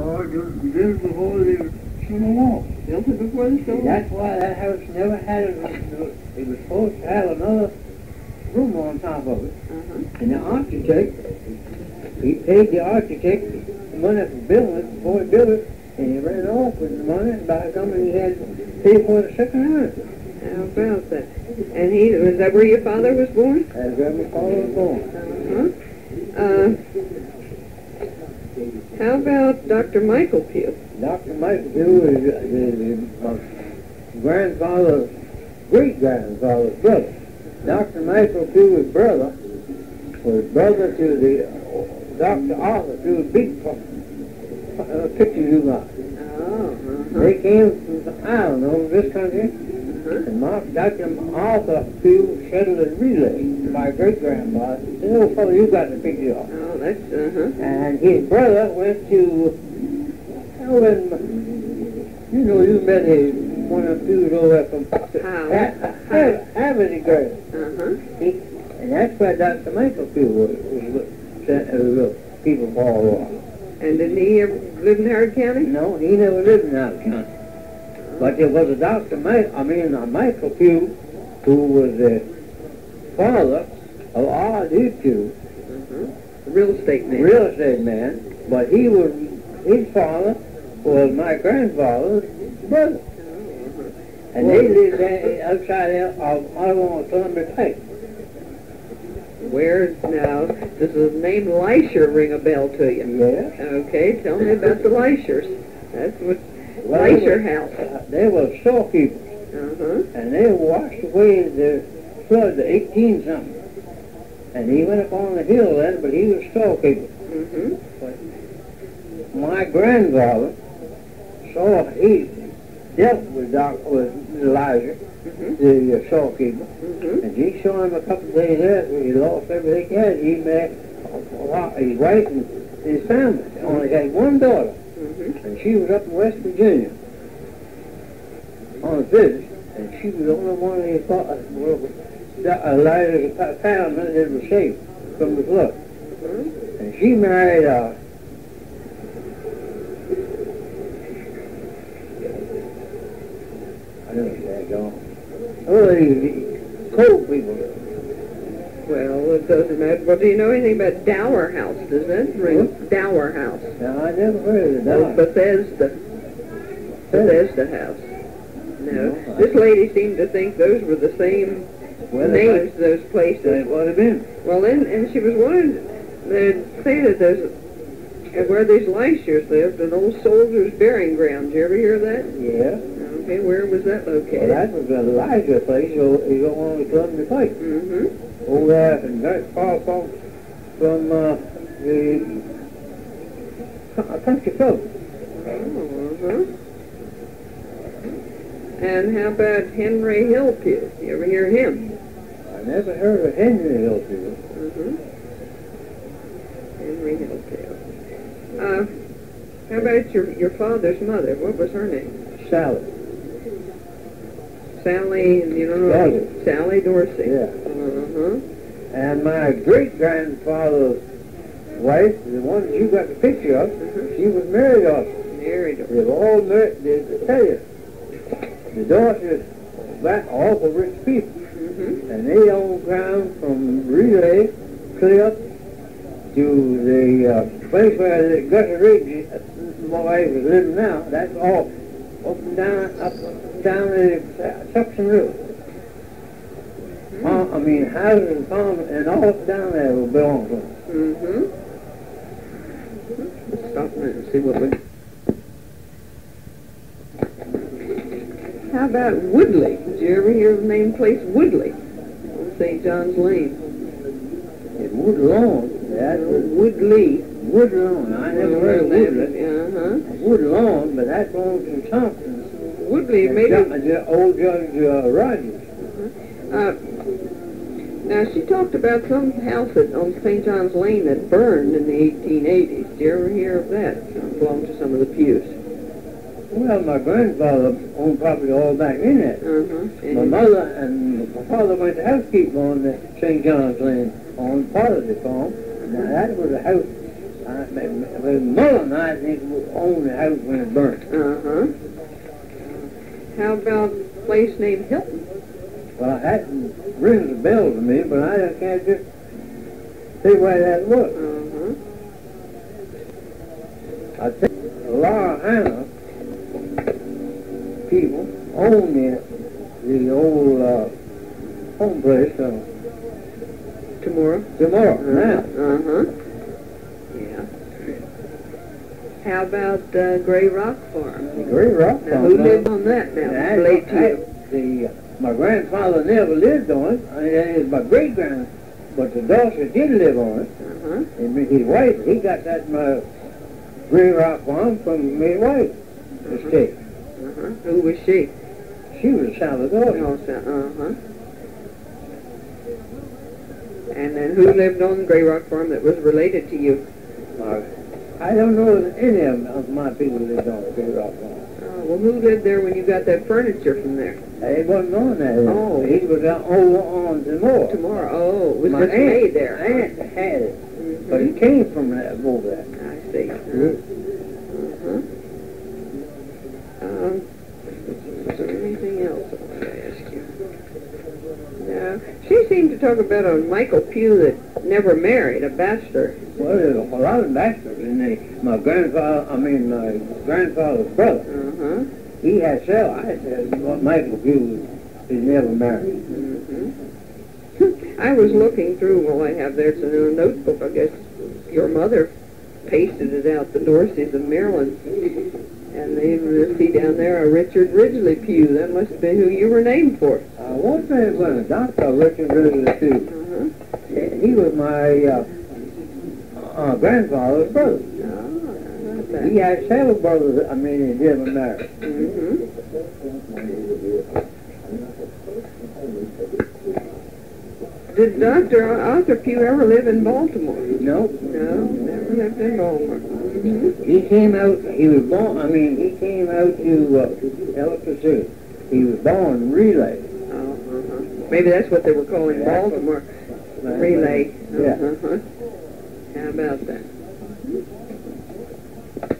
Or just before the Civil War. Built it before the War? That's why that house never had a, it was supposed to have another room on top of it. Uh-huh. And the architect, he paid the architect the money for building it before he built it, and he ran off with the money, and by the time he had pay for the second house. How about that? And he, was that where your father was born? That's where my father was born. Uh-huh. Uh, how about Dr. Michael Pue? Dr. Michael Pue is uh, my grandfather's great-grandfather's brother. Dr. Michael Pue's brother was brother to the uh, Dr. Arthur Pue's big uh, picture you got. Oh, uh-huh. They came from, I don't know, this country. And my, Dr. Arthur settled in Relay, my great-grandfather. The little fellow you got the picture of. Oh, that's, uh-huh. And his brother went to, oh, and, you know, you met him, one of the dudes over from Howard. Harvard girl. Uh-huh. And that's where Dr. Michael Pue was, was, was, people fall off. And didn't he ever live in Howard County? No, he never lived in that county. But there was a Dr. I mean, a Michael Pue, who was the father of R.D. Pue, Uh-huh. Real estate man. real estate man, but he was, his father was my grandfather's brother. Uh-huh. And they lived outside of Ottawa Columbia Pike. Where, now, does the name Leisher ring a bell to you? Yeah. Okay, tell me about the Leischers. That's what, Well, they were- House. uh, They were storekeepers, Uh-huh. and they washed away the flood, the eighteen something. And he went up on the hill then, but he was storekeeper. Mm-hmm. My grandfather saw, he dealt with Doc, with Elijah, Mm-hmm. the uh, storekeeper, Mm-hmm. and he saw him a couple of days later, he lost everything he had. He met his wife and his family. Only had one daughter. Mm-hmm. and she was up in West Virginia on a visit, and she was the only one they thought uh, that Elijah found that it was safe from the flood. Mm-hmm. And she married a I don't know that gone. Oh, these cold people. Well, it doesn't matter. Well, do you know anything about Dower House? Does that ring? Dower House. Now I never heard of that. Bethesda. Bethesda House. No. No, This lady seemed to think those were the same Well, names, those places. They would have been. Well, then, and she was wondering, they'd say that there's, uh, where these Leischers lived, an old soldiers' burying ground. Did you ever hear that? Yeah. Okay, where was that Well, located? that was Elijah's place. You you don't want to come to fight. Mm-hmm. Over there and very far from from uh, the co- country. Uh-huh. And how about Henry Hillpugh? You ever hear him? I never heard of Henry Hillfield. Mm-hmm. Henry Hillpugh. Uh, how about your your father's mother? What was her name? Sally. Sally, you know? Dorsey. Sally Dorsey. Yeah. And my great grandfather's wife, the one you got the picture of, Mhm. she was married off. Married her. They were all married. They, tell you, the daughters, that awful rich people, Mm-hmm. and they owned ground from Relay clear up to the uh, place where the Gutter Ridge, my wife is living now. That's all up and down, up and down the Suction River. Uh, I mean, houses and farms and all down there will belong to them. Mm-hmm. Let's stop a minute and see what we... How about Woodley? Did you ever hear of the name place Woodley? On St. John's Lane. It Wood Lawn, that Woodley. Wood Lawn. I never heard of Woodley. Uh-huh. Wood Lawn, but that belongs to Thompson. Woodley, maybe... Ju- old Judge uh, Rogers. Uh, now, she talked about some house at, on St. John's Lane that burned in the 1880s. Did you ever hear of that? It belonged to some of the Pues. Well, my grandfather owned property all back in there. Uh-huh. My mother and my father went to housekeep on the St. John's Lane on part of the farm. Now that was a house I, my mother and I think owned the house when it burned. Uh-huh. How about a place named Hilton? Well, that rings a bell to me, but I can't just see where that was. Uh-huh. I think Laura Hannah people own the, the old uh, home place uh, Tomorrow? tomorrow now. Uh-huh. Yeah. How about uh, Gray Rock Farm? Great rock Now, who farm. lived on that now? That- that- The, uh, my grandfather never lived on it. I mean, it my great grand, but the daughter did live on it. Uh-huh. And his wife, he got that my Green Rock farm from my wife. Estate. Uh-huh. Who was she? She was a Salvador. So, uh-huh. And then who lived on the Gray Rock Farm that was related to you? Uh, I don't know any of, my people lived on the Green Rock farm. Well, who lived there when you got that furniture from there? He wasn't on that. Oh. He was out over on Zamora. Tomorrow. Oh, it was My just aunt, made there. My aunt had it, Mhm. but it came from that over there. I see. Uh-huh. Um, is there anything else I wanted to ask you? No. She seemed to talk about a Michael Pue that never married, a bachelor. Well, there's a lot of bastards in there. My grandfather, I mean, my grandfather's brother, Uh-huh. He had several. I said, what Michael Hughes is never married. Mhm. I was looking through, well, I have there, it's in a notebook, I guess your mother pasted it out, the Dorseys of Maryland. And they see down there a Richard Ridgely Pue, that must have been who you were named for. I was there when a doctor, Richard Ridley, too. Uh-huh. He was my uh, uh, grandfather's brother. Oh, He had several brothers, I mean, he married. Mhm. Did Dr. Arthur Pue ever live in Baltimore? No, No, never lived in Baltimore. Mhm. he came out, he was born, I mean, he came out to uh, Ellicott City. He was born in Relay. Oh, uh-huh. Maybe that's what they were calling Baltimore. Relay. Yeah. Uh-huh. How about that?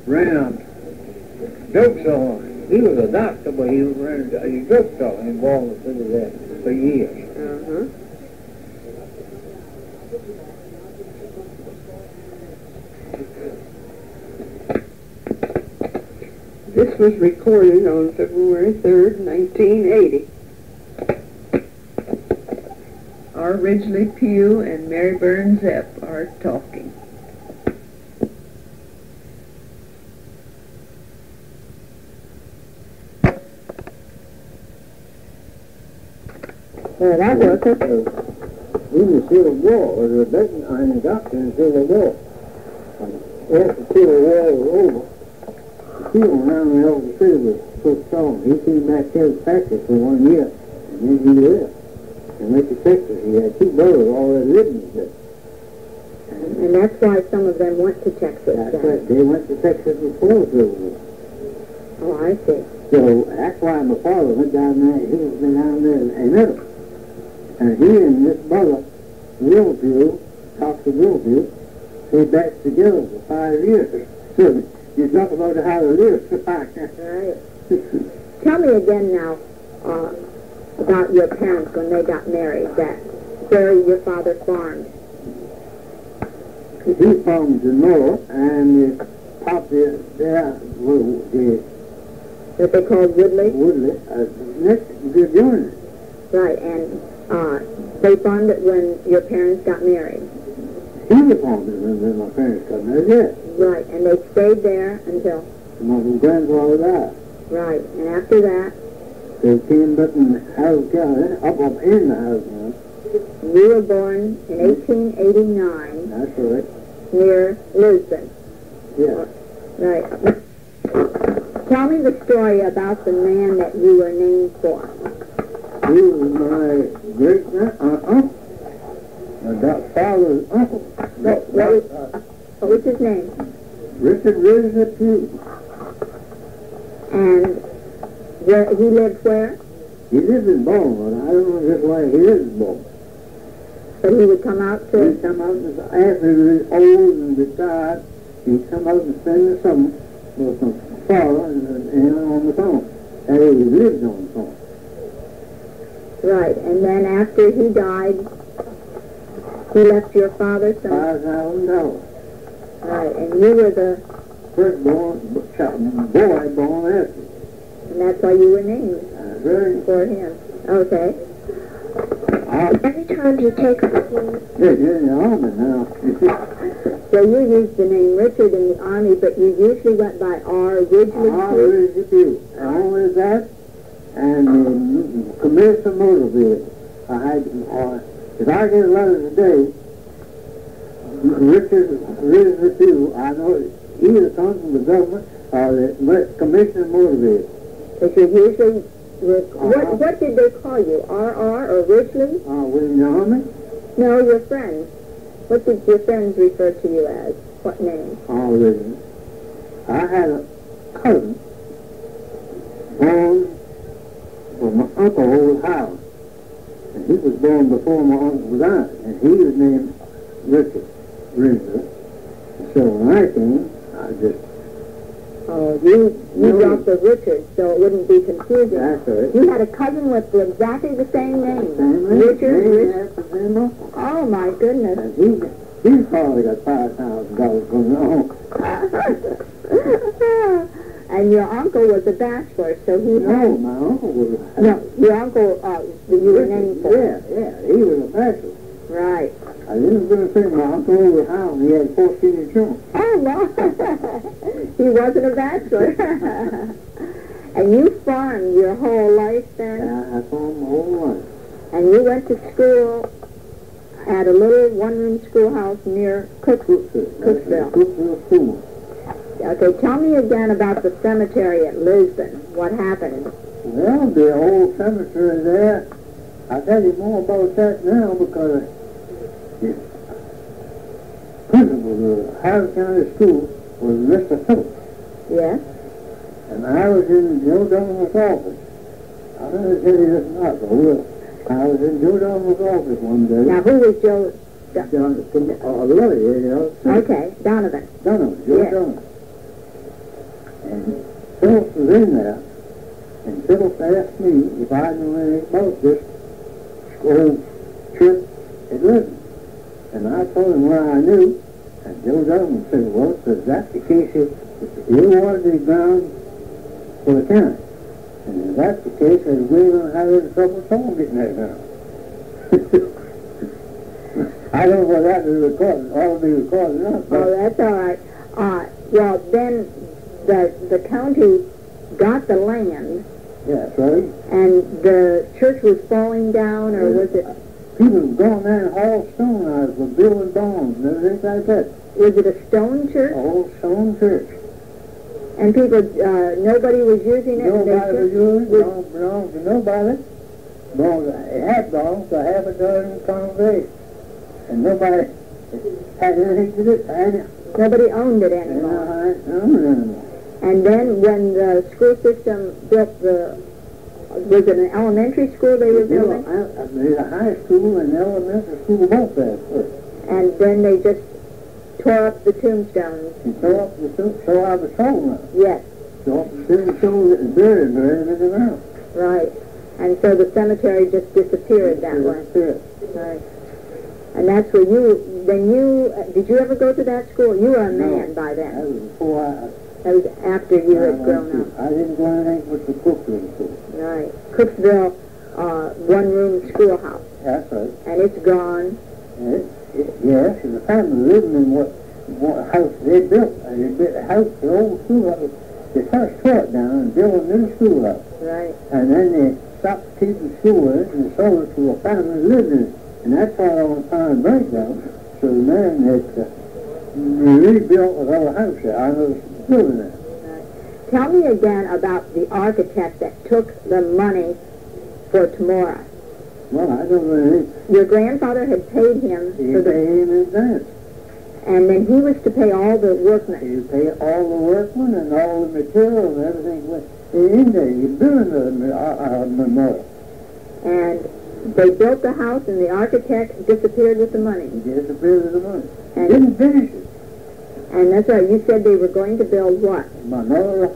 Ran a drugstore. He was a doctor, but he ran a drugstore in Baltimore City there for years. Uh-huh. This was recorded on February 3rd, 1980. R. Ridgely Pue and Mary Burns Epp are talking. That was it. In the Civil War, was a big I'm a doctor in the War. After the War was over, the people around the old city was so strong. He came back to his practice for one year, and then he left. And went to Texas. He had two brothers already living there. And that's why some of them went to Texas. That's right. They went to Texas before the Civil War. Oh, I see. So that's why my father went down there. He was been down there and met. And he and this brother, Willview, Dr. Willview, they back together for five years. So you talk about how to live. Right. Tell me again now uh, about your parents when they got married, that where your father farmed. he farmed the north and the top there, there was the that they called Woodley. Woodley, uh, next to join Right, and uh, they it when your parents got married. He was farming when my parents got married, yes. Right, and they stayed there until, My grandfather died. right, and after that, They came back in Howard County, up up in the house County. you were born in 1889 That's right. near Lisbon. Yeah. Right. Tell me the story about the man that you were named for. He was my great uh. My doc- father's uncle. What, what, was, his name? Richard Ridley Pue. And where he lived where? He lived in Baltimore. I don't know just why he lives in Baltimore. But he would come out He'd come out and after he was old and retired, He'd come out and spend the summer with my father and, and on the farm. And he lived on the farm. Right, and then after he died, he left your father some, Five thousand dollars. right, and you were the, First born, boy born after. and that's why you were named Uh, very, for him. Okay. I Every time you take a did in the army now. So you used the name Richard in the Army, but you usually went by R. Ridgely R. Street? raised a few. Only that, and um, commercial motor vehicle. I had, uh, if I get a letter today, Richard a few, I know it either comes from the government or the commissioner motor vehicle. Because you usually, were, what, Uh-huh. what did they call you? R.R. or Ridgely? Uh, the army, No, your friends. What did your friends refer to you as? What name? within. I had a cousin born my uncle old house. And he was born before my uncle was died. And he was named Richard Rinser. So when I came, I just, Oh, you, you dropped the Richard, so it wouldn't be confusing. it. You had a cousin with exactly the same name. Family, Richard? named Rich- Oh, my goodness. And he, he probably got five thousand dollars from the uncle. and your uncle was a bachelor, so he No, had... my uncle was. No, your uncle, uh, you were named for. Yeah, yeah, he was a bachelor. Right. I didn't going to say my uncle over house, he had fourteen children. Oh, no. he wasn't a bachelor. and you farmed your whole life then? Yeah, I him my whole life. And you went to school at a little one-room schoolhouse near Cook. Cooksville. Cooksville. Cooksville School. Okay, tell me again about the cemetery at Lisbon. What happened? Well, the old cemetery there, I'll tell you more about that now because the principal of the Howard County School was Mr. Phillips. Yes? And I was in Joe Donovan's office. I'll never tell you this not, but well, I was in Joe Donovan's office one day. Now, who was Joe? From, uh, lawyer, you know. Okay, Donovan. Donovan, Joe Yeah. Donovan. And Phillips was in there, and Phillips asked me if I knew anything about this old church at Lisbon. And I told him what I knew, and Joe Donovan said, well, if that's the case, if you wanted the ground for the county. And if that's the case, then we're going to have any trouble at all getting that ground. I don't know whether that is recorded, to be recorded or not, Oh, that's all right. Uh, well, then the the county got the land, yeah, right. and the church was falling down, or was it People have gone there and hauled stone out for building barns and everything like that. was it a stone church? A whole stone church. And people, uh, nobody was using it. Nobody was using doing it, don't to nobody. It had belonged to half a dozen congregations. And nobody had anything to do, it. Nobody owned it anymore. I don't anymore. And then when the school system built the, was it an elementary school they were building? I, I made a high school and elementary school both there first. And then they just tore up the tombstones. And so up the, so I was told now. Yes, So up the tombstone that was buried, buried in the ground. right. And so the cemetery just disappeared that way. That's. Right. And that's where you, then you, uh, did you ever go to that school? You were a No. man by then. was before I, That was after you I had grown up. I didn't go anything but the Cooksville School. Right. Cooksville, uh, one-room schoolhouse. That's right. And it's gone. And it, it, yes, and the family living in what, what house they built. And they built a house, the old schoolhouse. They first tore it down and built a new schoolhouse. Right. And then they stopped keeping school in it and sold it to a family living in it. And that's why I was trying to break down. So the man had uh, rebuilt another house there. I was it. Tell me again about the architect that took the money for Tamora. Well, I don't know. Your grandfather had paid him He for the, paid in advance. and then he was to pay all the workmen. You pay all the workmen and all the material and everything went in there. You're doing the uh, uh, memorial. And they built the house, and the architect disappeared with the money. You disappeared with the money. And Didn't finish it. And that's right, you said they were going to build what? Another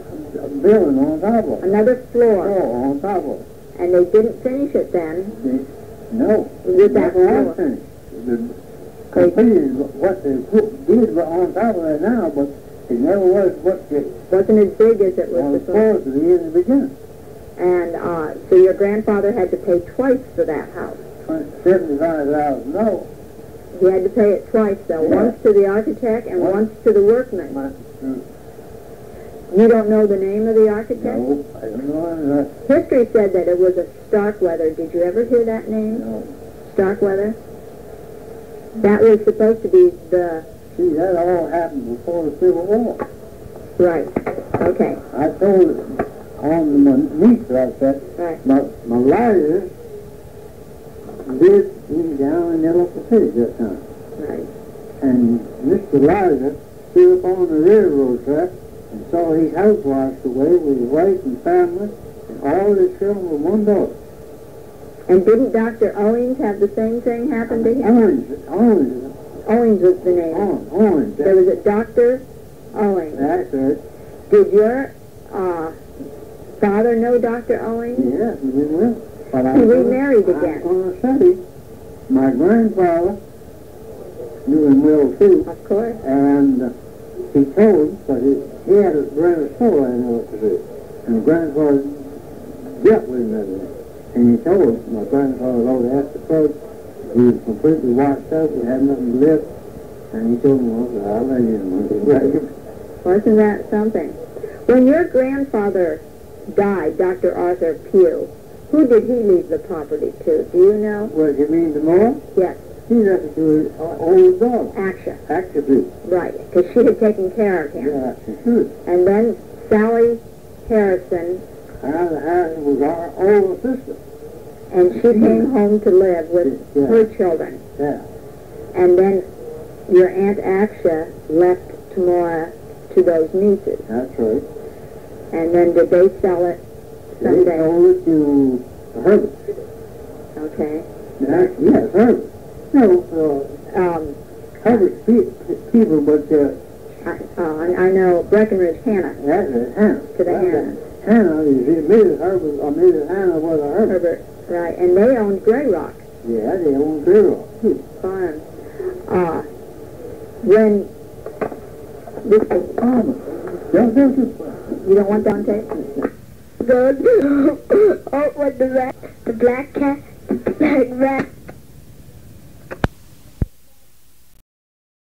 building on top of it. Another floor. Floor on top of it. And they didn't finish it then. No. With that floor. finished. The- Completed what they did on top of it now, but it never was what they Wasn't as big as it was was before. supposed to be in the beginning. And, uh, so your grandfather had to pay twice for that house. Seventy-five thousand dollars. He had to pay it twice though, once to the architect and once to the workman. You don't know the name of the architect? No, I don't know, History said that it was a Starkweather. Did you ever hear that name? no. Starkweather? That was supposed to be the, See, that all happened before the Civil War. right, okay, I told on my niece like that, right. my, my lawyer did, he was down in City that time. Right. And Mr. Liza stood up on the railroad track and saw his house washed away with his wife and family and all his children with one daughter. And didn't Dr. Owings have the same thing happen to him? Orange, orange, Owings was the name. orange, orange. There was a Dr. Owings. That's it. Did your, uh, father know Dr. Owings? Yes, he did well. But I He remarried I was again. gonna say, my grandfather knew him well too. Of course. And uh, he told him, but he, he had a of soul I know what to do. And grandfather dealt with him that. And he told him, my grandfather wrote after coach, he was completely washed out, he had nothing to live. And he told me, well, I'll let you know. Wasn't that something? When your grandfather died, Dr. Arthur Pue, who did he leave the property to? Do you know? Well, you mean the more? Yes, He left it to his old dog, Achsah. Actively. Right, because she had taken care of him. Yeah, the truth. And then Sally Harrison, Hannah Harrison was our older sister. and she came home to live with Yeah. her children. Yeah. And then your Aunt Achsah left Tamora to those nieces. That's right. And then did they sell it They sold it to Herbert. Okay. Yeah, yes, Herbert. No, Um, uh, Herbert's pe- people, but, uh, I, uh, I know Breckenridge Hannah, that's it, Hannah. to the That's Hannah, it. Hannah, you see, Mrs. Herbert, or Mrs. Hannah was a Herbert. Herbert, right, and they owned Grey Rock Yeah, they owned Zero, too. Farm. Uh, when this is, Palmer. Don't, don't, you- you don't want that Good. oh, what the rat, the black cat, the black rat,